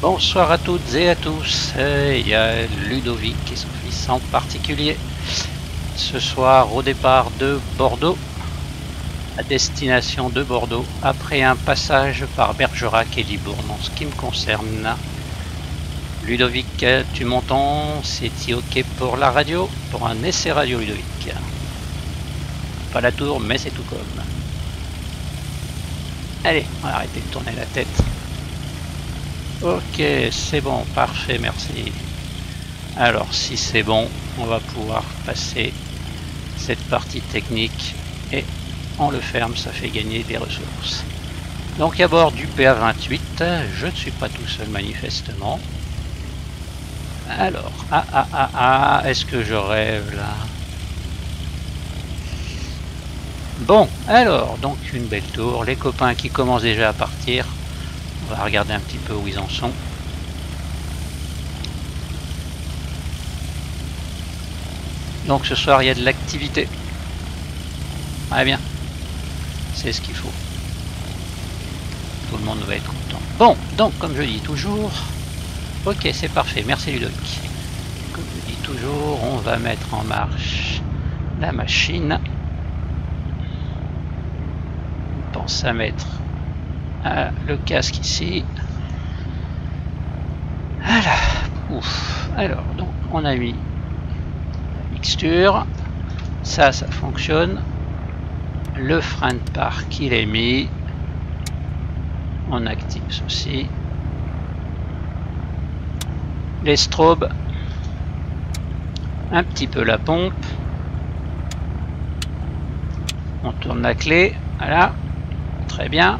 Bonsoir à toutes et à tous. Il y a Ludovic et son fils en particulier. Ce soir, au départ de Bordeaux, à destination de Bordeaux, après un passage par Bergerac et Libourne en ce qui me concerne. Ludovic, tu m'entends? C'est-il ok pour la radio Pour un essai radio, Ludovic. Pas la tour, mais c'est tout comme. Allez, on va arrêter de tourner la tête. Ok, c'est bon, parfait, merci. Alors, si c'est bon, on va pouvoir passer cette partie technique et on le ferme, ça fait gagner des ressources. Donc à bord du PA28, je ne suis pas tout seul manifestement. Alors, ah ah ah ah, est-ce que je rêve là? Bon, alors, donc une belle tour, les copains qui commencent déjà à partir, on va regarder un petit peu où ils en sont. Donc ce soir, il y a de l'activité. Très bien. C'est ce qu'il faut. Tout le monde va être content. Bon, donc comme je dis toujours... Ok, c'est parfait. Merci Ludovic. Comme je dis toujours, on va mettre en marche la machine. On pense à mettre le casque ici. Voilà. Alors, donc, on a mis la mixture. Ça, ça fonctionne. Le frein de parc, il est mis. On active ceci. Les strobes. Un petit peu la pompe. On tourne la clé. Voilà. Très bien.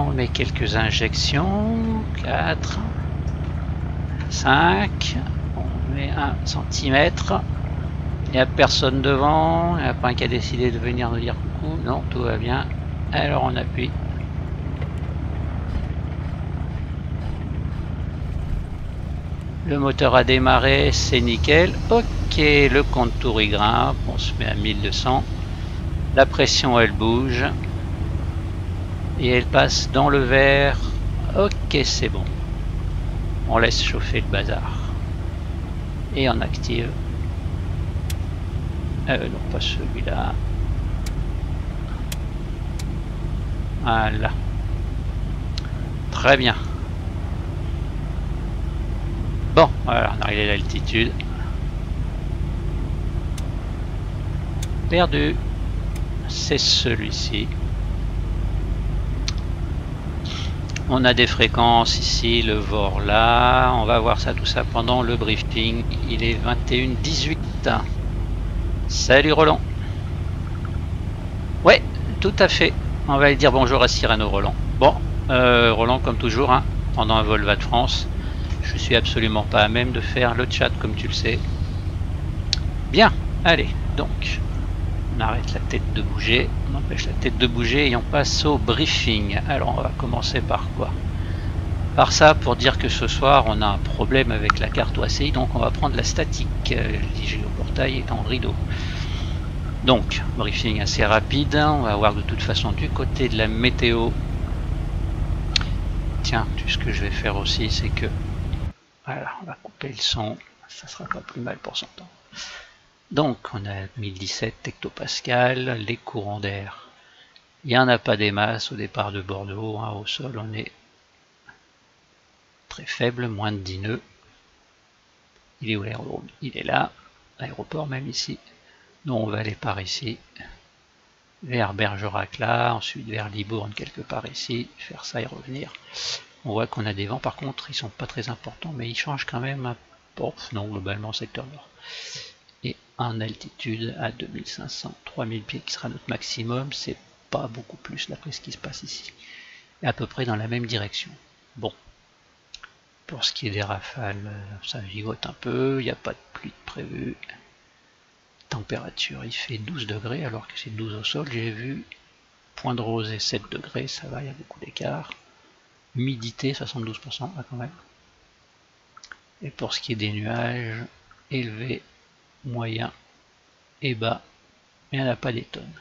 On met quelques injections. 4, 5. On met 1 cm. Il n'y a personne devant. Il n'y a pas un qui a décidé de venir nous dire coucou. Non, tout va bien. Alors on appuie. Le moteur a démarré, c'est nickel. Ok, le contour il grimpe. On se met à 1200. La pression elle bouge et elle passe dans le verre. Ok, c'est bon. On laisse chauffer le bazar. Et on active. Euh, non, pas celui-là. Voilà. Très bien. Bon, voilà, on arrive à l'altitude. Perdu. C'est celui-ci. On a des fréquences ici, le VOR là. On va voir ça, tout ça pendant le briefing. Il est 21h18. Salut Roland. Ouais, tout à fait. On va lui dire bonjour à Cyrano Roland. Bon, euh, Roland, comme toujours, hein, pendant un vol va de France, je suis absolument pas à même de faire le chat comme tu le sais. Bien, allez, donc, on arrête la tête de bouger, on empêche la tête de bouger et on passe au briefing. Alors on va commencer par quoi? Par ça pour dire que ce soir on a un problème avec la carte OACI, donc on va prendre la statique. L'IGO-portail est en rideau. Donc, briefing assez rapide, on va voir de toute façon du côté de la météo. Tiens, ce que je vais faire aussi, c'est que... Voilà, on va couper le son, ça sera pas plus mal pour s'entendre. Donc on a 1017 hectopascal, les courants d'air. Il n'y en a pas des masses au départ de Bordeaux, hein. au sol on est très faible, moins de 10 nœuds. Il est où l'aérodrome? Il est là, l'aéroport même ici. Nous on va aller par ici, vers Bergerac là, ensuite vers Libourne quelque part ici, faire ça et revenir. On voit qu'on a des vents, par contre ils sont pas très importants, mais ils changent quand même un non globalement secteur nord en altitude à 2500, 3000 pieds qui sera notre maximum, c'est pas beaucoup plus d'après ce qui se passe ici. Et à peu près dans la même direction. Bon. Pour ce qui est des rafales, ça vigote un peu, il n'y a pas de pluie de prévu. Température, il fait 12 degrés alors que c'est 12 au sol, j'ai vu. Point de rosée 7 degrés, ça va, il y a beaucoup d'écart. Humidité 72% quand même. Et pour ce qui est des nuages, élevé moyen et bas, mais elle n'a pas des tonnes.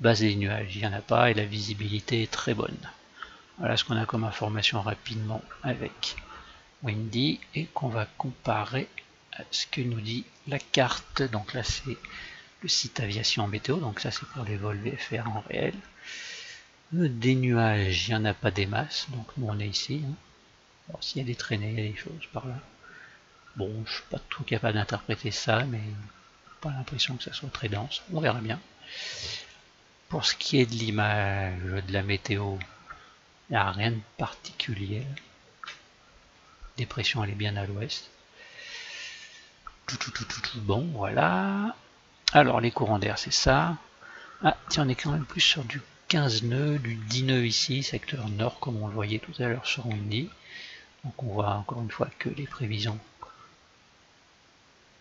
base des nuages, il n'y en a pas et la visibilité est très bonne. Voilà ce qu'on a comme information rapidement avec Windy et qu'on va comparer à ce que nous dit la carte. Donc là c'est le site aviation météo, donc ça c'est pour les vols VFR en réel. Euh, des nuages, il n'y en a pas des masses, donc nous on est ici. Hein. s'il y a des traînées, il y a des choses par là. Bon, je suis pas tout capable d'interpréter ça, mais pas l'impression que ça soit très dense. On verra bien. Pour ce qui est de l'image de la météo, il n'y a rien de particulier. Dépression, elle est bien à l'ouest. Bon, voilà. Alors, les courants d'air, c'est ça. Ah, tiens, on est quand même plus sur du 15 nœuds, du 10 nœuds ici, secteur nord, comme on le voyait tout à l'heure sur Windy. Donc, on voit encore une fois que les prévisions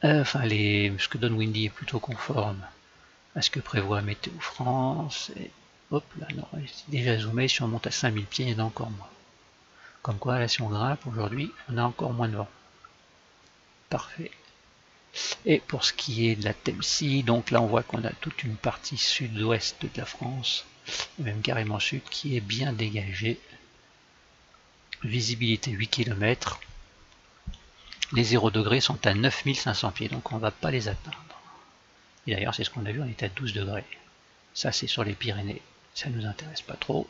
euh, enfin, les, ce que donne Windy est plutôt conforme à ce que prévoit Météo France. Et hop, là, non, déjà zoomé, si on monte à 5000 pieds, il y en a encore moins. Comme quoi, là, si on grimpe aujourd'hui, on a encore moins de vent. Parfait. Et pour ce qui est de la Temsi, donc là, on voit qu'on a toute une partie sud-ouest de la France, même carrément sud, qui est bien dégagée. Visibilité 8 km les 0 degrés sont à 9500 pieds, donc on ne va pas les atteindre. Et d'ailleurs, c'est ce qu'on a vu, on est à 12 degrés. Ça, c'est sur les Pyrénées. Ça ne nous intéresse pas trop.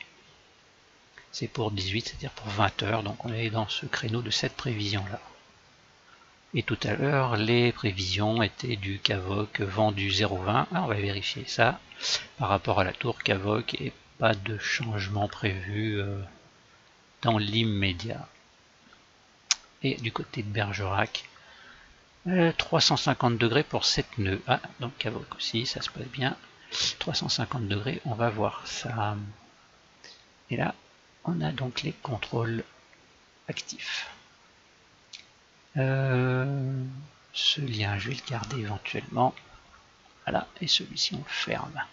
C'est pour 18, c'est-à-dire pour 20 heures. Donc on est dans ce créneau de cette prévision-là. Et tout à l'heure, les prévisions étaient du Cavoc vent du 0,20. on va vérifier ça par rapport à la tour Cavoc et pas de changement prévu euh, dans l'immédiat du côté de Bergerac 350 euh, degrés pour 7 nœuds ah donc Cavoc aussi ça se passe bien. 350 degrés on va voir ça. Et là on a donc les contrôles actifs. Euh, ce lien je vais le garder éventuellement. Voilà et celui-ci on le ferme.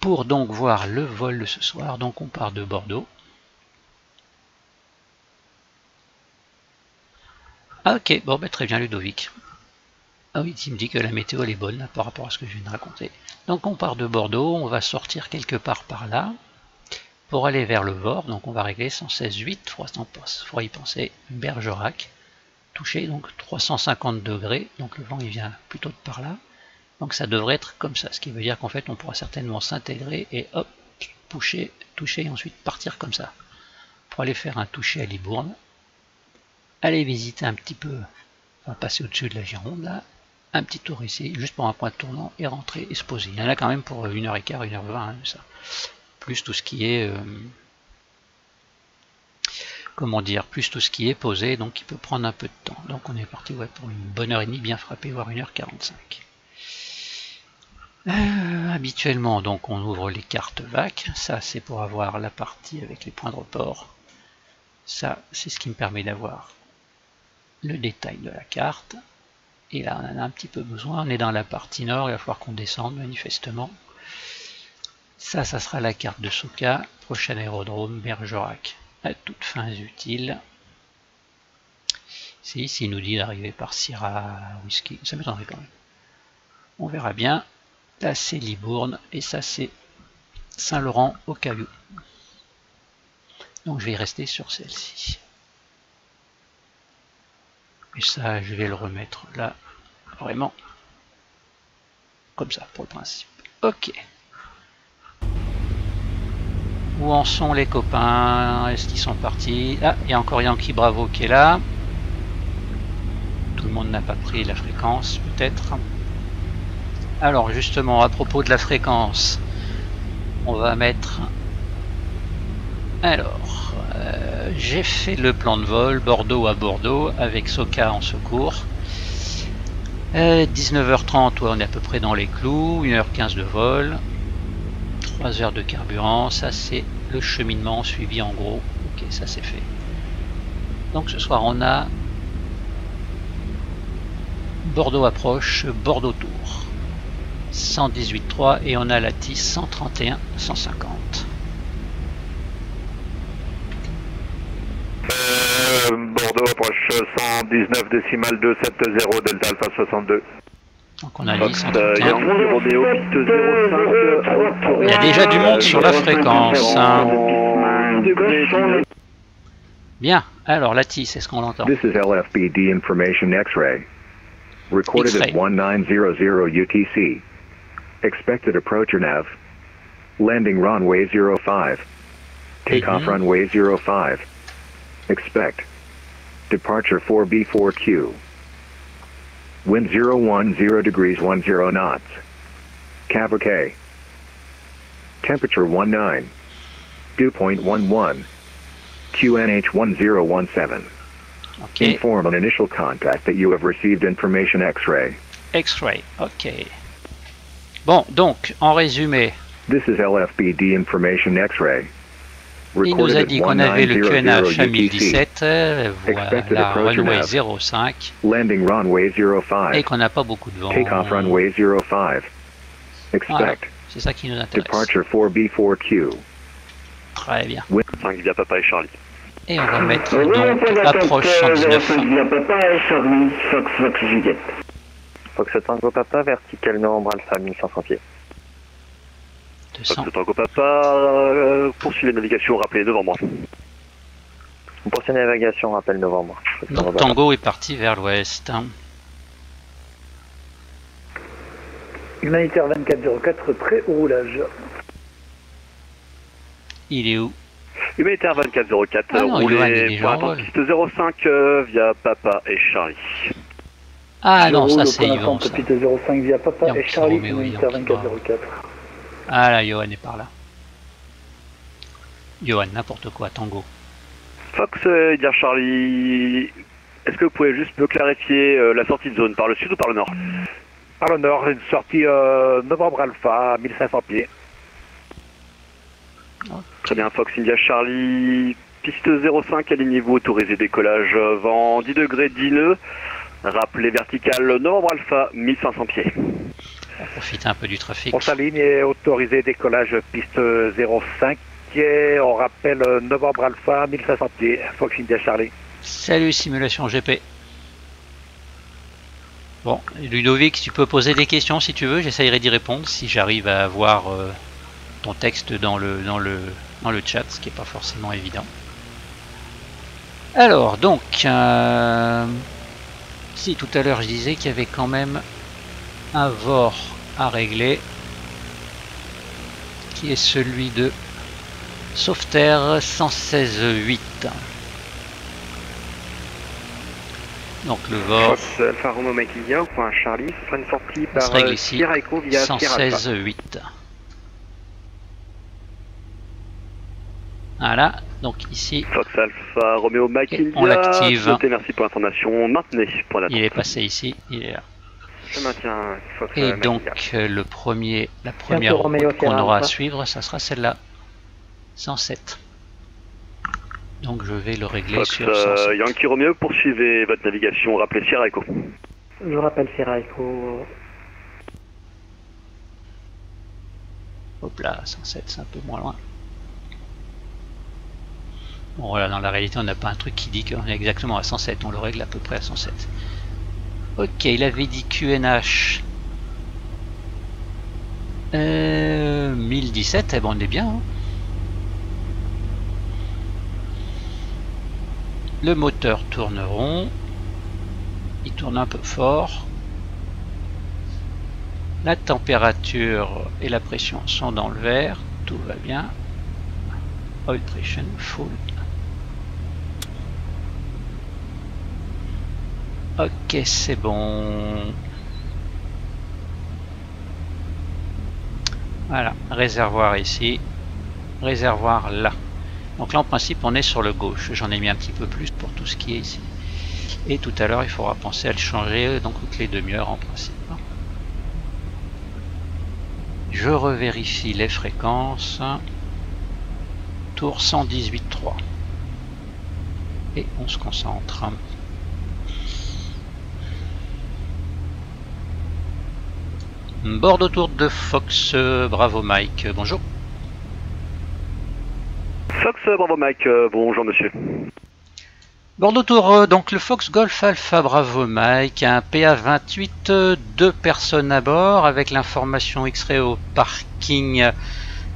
Pour donc voir le vol de ce soir donc on part de Bordeaux Ah, ok, bon bah, très bien Ludovic. Ah oui, il me dit que la météo elle est bonne par rapport à ce que je viens de raconter. Donc on part de Bordeaux, on va sortir quelque part par là pour aller vers le Vort. Donc on va régler 116,8, il faudra y penser, Bergerac, touché donc 350 degrés, donc le vent il vient plutôt de par là. Donc ça devrait être comme ça, ce qui veut dire qu'en fait on pourra certainement s'intégrer et hop, toucher, toucher et ensuite partir comme ça. Pour aller faire un toucher à Libourne, aller visiter un petit peu, on passer au-dessus de la Gironde là, un petit tour ici, juste pour un point de tournant, et rentrer et se poser. Il y en a quand même pour 1h15, 1h20, hein, ça. Plus tout ce qui est... Euh, comment dire, plus tout ce qui est posé, donc il peut prendre un peu de temps. Donc on est parti pour une bonne heure et demie bien frappée, voire 1h45. Euh, habituellement, donc on ouvre les cartes VAC. Ça, c'est pour avoir la partie avec les points de report. Ça, c'est ce qui me permet d'avoir le détail de la carte. Et là, on en a un petit peu besoin. On est dans la partie nord, il va falloir qu'on descende manifestement. Ça, ça sera la carte de Soka. Prochain aérodrome, Bergerac. À toutes fins utiles. C'est ici, il nous dit d'arriver par Syrah Whisky. Ça m'étonnerait quand même. On verra bien. Là, c'est Libourne. Et ça, c'est Saint-Laurent au Caillou. Donc, je vais rester sur celle-ci. Et ça, je vais le remettre là, vraiment, comme ça, pour le principe. Ok. Où en sont les copains? Est-ce qu'ils sont partis? Ah, il y a encore Yankee Bravo qui est là. Tout le monde n'a pas pris la fréquence, peut-être. Alors, justement, à propos de la fréquence, on va mettre... Alors, euh, j'ai fait le plan de vol Bordeaux à Bordeaux avec Soka en secours. 19h30, euh, on est à peu près dans les clous, 1h15 de vol, 3 heures de carburant, ça c'est le cheminement suivi en gros. Ok, ça c'est fait. Donc ce soir on a Bordeaux approche, Bordeaux tour. 118.3 et on a la TIS 131 150. Bordeaux approche 119 décimal 270 Delta Alpha 62. Donc on a Fox, 10 euh, entretien. Yankee Romeo, piste 05. Il y a déjà du monde sur la fréquence. hein. Bien, alors Latis, est-ce qu'on l'entend This is LFBD Information X-ray. Recorded at 1900 UTC. Expected approach or nav. Landing runway 05. Takeoff runway 05. Expect. Departure 4B4Q. Wind 010 degrees 10 knots. Cav OK. Temperature 19. Dew point 11. QNH 1017. Ok, Inform on initial contact that you have received information X-ray. X-ray, ok. Bon, donc, en résumé, This is LFBD information X-ray. Il nous a dit qu'on avait le QNH à 1017, euh, approach runway nav. 05, Landing runway et 05. qu'on n'a pas beaucoup de vent. Takeoff runway 05. Voilà, Expect. c'est ça qui nous intéresse. Departure 4B4Q. Très bien. 5 via Papa et Charlie. Et on va mettre donc on approche 119. 05 via Papa et Charlie, Fox Fox Juliette. Fox Tango Papa, vertical novembre alpha 1500 pieds. 200. Fox Tango Papa, euh, poursuivez la navigation, rappelez novembre. Pour ces navigations, rappel novembre. Fox Tango Donc. Tango est parti vers l'ouest. hein. Humanitaire 2404, prêt au roulage. Il est où? Humanitaire 2404, Ah non, pour attendre piste 05 euh, via Papa et Charlie. Ah non, ça c'est Yvan. piste 05 via Papa et Charlie, humanitaire Yankee 2404. Ah là, Johan est par là. Johan, n'importe quoi, Tango. Fox euh, dire Charlie, est-ce que vous pouvez juste me clarifier euh, la sortie de zone par le sud ou par le nord? Par le nord, une sortie euh, novembre alpha, 1500 pieds. Très bien, Fox India Charlie, piste 05, alignez-vous, autorisé décollage, euh, vent 10 degrés 10 nœuds, rappelez vertical novembre alpha, 1500 pieds. On profite un peu du trafic. On s'aligne et autorisé décollage piste 05. Et on rappelle novembre alpha, 1500 pieds. Fox India Charlie. Salut, simulation GP. Bon, Ludovic, tu peux poser des questions si tu veux, j'essayerai d'y répondre si j'arrive à avoir euh, ton texte dans le, dans, le, dans le chat, ce qui n'est pas forcément évident. Alors, donc, euh, si tout à l'heure je disais qu'il y avait quand même un VOR à régler, qui est celui de Sauveterre 116.8. Donc le VOR Alpha Romeo au point Charlie, ce sera une sortie Ça se par règle euh, ici. Sierra Echo via Sierra Alpha. 116.8. Voilà, donc ici Fox Alpha Romeo India, on l'active. Merci pour l'information, maintenez pour il est passé ici, il est là. Je maintiens Fox Et euh, donc euh, le premier, la première route qu'on aura à suivre, ça sera celle-là, 107. Donc je vais le régler Fox sur euh, 107. Yankee Romeo, poursuivez votre navigation, rappelez Sierra Echo. Je rappelle Sierra Echo. Hop là, 107, c'est un peu moins loin. Bon voilà, dans la réalité, on n'a pas un truc qui dit qu'on est exactement à 107, on le règle à peu près à 107. Ok, il avait dit QNH. Euh, 1017, eh ben on est bien. hein. Le moteur tourne rond. Il tourne un peu fort. La température et la pression sont dans le vert. Tout va bien. Oil pression full. Ok, c'est bon. Voilà, réservoir ici. Réservoir là. Donc là, en principe, on est sur le gauche. J'en ai mis un petit peu plus pour tout ce qui est ici. Et tout à l'heure, il faudra penser à le changer donc toutes les demi-heures en principe. Je revérifie les fréquences. Tour 118.3. Et on se concentre. Bord autour de Fox, euh, bravo Mike, euh, bonjour. Fox, euh, bravo Mike, bonjour monsieur. Bordeaux Tour, donc le Fox Golf Alpha Bravo Mike, un PA28, euh, deux personnes à bord avec l'information X-ray au parking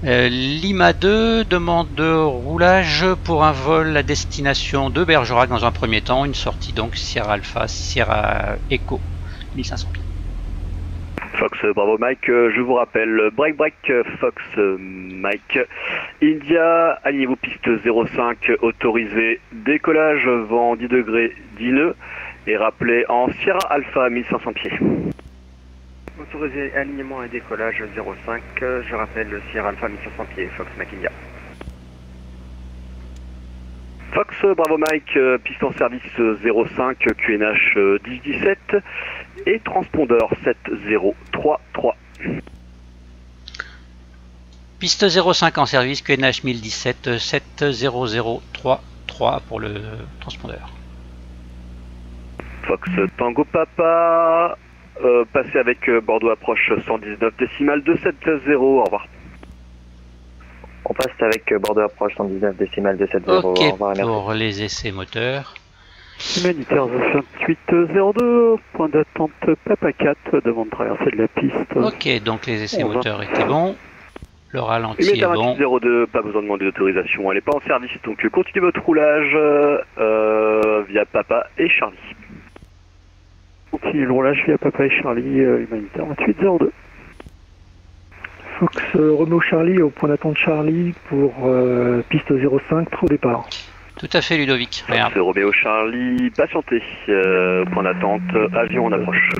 euh, Lima 2, demande de roulage pour un vol à destination de Bergerac dans un premier temps, une sortie donc Sierra Alpha, Sierra Echo, 1500 pieds. Fox Bravo Mike, euh, je vous rappelle, break break euh, Fox euh, Mike, India, alignez-vous piste 05, autorisé, décollage, vent 10 degrés, 10 nœuds, et rappelez en Sierra Alpha 1500 pieds. Autorisé alignement et décollage 05, je rappelle le Sierra Alpha 1500 pieds, Fox Mike India. Fox Bravo Mike, euh, piste en service euh, 05, QNH euh, 1017 et transpondeur 7033. Piste 05 en service, QNH 1017, 70033 pour le transpondeur. Fox Tango Papa, euh, passez avec euh, Bordeaux approche 119 décimales 270, au revoir. On passe avec euh, Bordeaux approche 119 décimales 270. Ok Au revoir et merci. pour les essais moteurs. Humanitaire 2802, point d'attente Papa 4, demande de traverser de la piste. Ok, donc les essais On va. moteurs étaient bons. Le ralenti est Humanitaire bon. 2802, pas besoin de demander d'autorisation, elle n'est pas en service, donc euh, continuez votre roulage euh, via Papa et Charlie. Continue le roulage via Papa et Charlie, euh, humanitaire 2802. Fox euh, Renault Charlie au point d'attente Charlie pour euh, piste 05, trop départ. Tout à fait Ludovic. C'est Roméo Charlie, patientez, euh, point d'attente, avion en approche.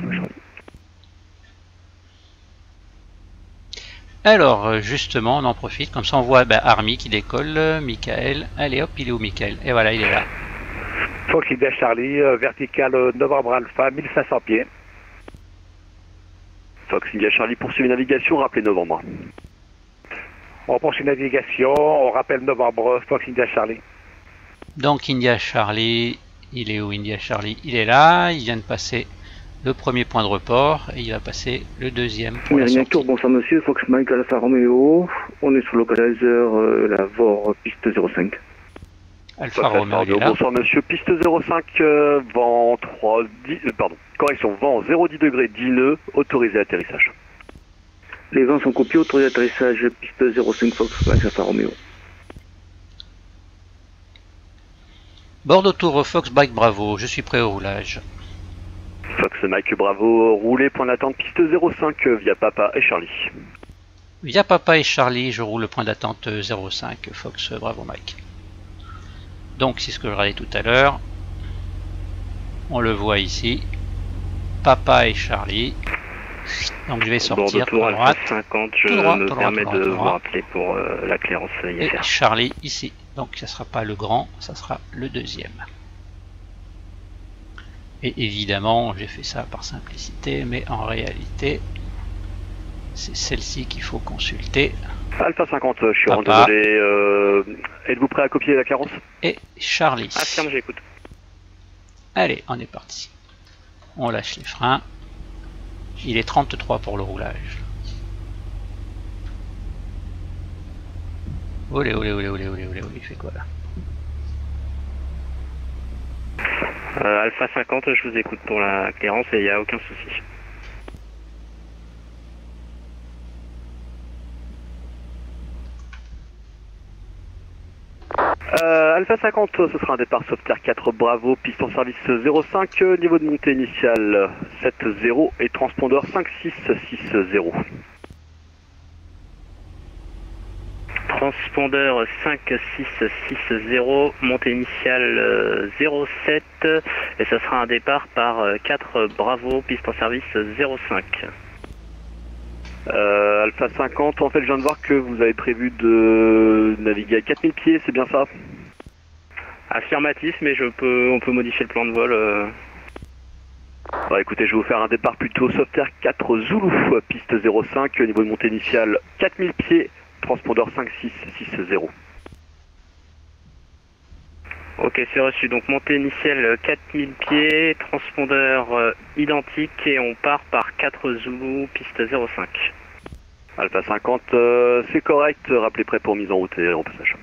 Alors euh, justement, on en profite, comme ça on voit bah, Army qui décolle, Michael, allez hop, il est où Michael? Et voilà, il est là. Fox India Charlie, vertical euh, novembre Alpha 1500 pieds. Fox India Charlie poursuit navigation, rappelez novembre. On poursuit navigation, on rappelle novembre, Fox India Charlie. Donc India Charlie, il est où India Charlie? Il est là, il vient de passer le premier point de report et il va passer le deuxième pour la Mérignac sortie. Tour, bonsoir monsieur, Fox Mike Alpha Romeo, on est sur le localizer euh, la VOR piste 05. Alpha Romeo, bonsoir monsieur, piste 05, euh, vent 3, 10, euh, pardon, correction, vent 0,10 degrés, 10 nœuds, autorisé atterrissage. Les vents sont copiés, autorisé atterrissage piste 05 Fox Alpha Romeo. Bordeaux Tour Fox Bike Bravo, je suis prêt au roulage. Fox Mike Bravo, roulez, point d'attente, piste 05 euh, via Papa et Charlie. Via Papa et Charlie, je roule le point d'attente 05 Fox Bravo Mike. Donc c'est ce que je regardais tout à l'heure. On le voit ici. Papa et Charlie. Donc je vais sortir Tour droite. 50, je Tout droit, me tout permets droit, de vous rappeler pour euh, la clairance Et IFR. Charlie ici. Donc ça sera pas le grand, ça sera le deuxième. Et évidemment, j'ai fait ça par simplicité, mais en réalité, c'est celle-ci qu'il faut consulter. Alpha 50, je suis Papa. désolé, euh, êtes-vous prêt à copier la carence Et Charlie. Affirme, j'écoute. Allez, on est parti. On lâche les freins. Il est 33 pour le roulage. Olé, olé, olé, olé, olé, olé, olé, il fait quoi là Euh, Alpha 50, je vous écoute pour la clairance et il n'y a aucun souci. Euh, Alpha 50, ce sera un départ Softair 4 Bravo, piste en service 05, euh, niveau de montée initiale 7-0 et transpondeur 5-6-6-0. Transpondeur 5660, montée initiale euh, 07 et ça sera un départ par euh, 4 Bravo, piste en service 05. Euh, Alpha 50, en fait je viens de voir que vous avez prévu de naviguer à 4000 pieds, c'est bien ça? Affirmatif, mais je peux, on peut modifier le plan de vol. euh. Bah écoutez, je vais vous faire un départ plutôt Softair 4 Zulu, piste 05, niveau de montée initiale 4000 pieds, transpondeur 5-6-6-0. Ok, c'est reçu. Donc montée initiale euh, 4000 pieds, transpondeur euh, identique et on part par 4 Zulu, piste 05. Alpha 50, euh, c'est correct, rappelez prêt pour mise en route et repassage.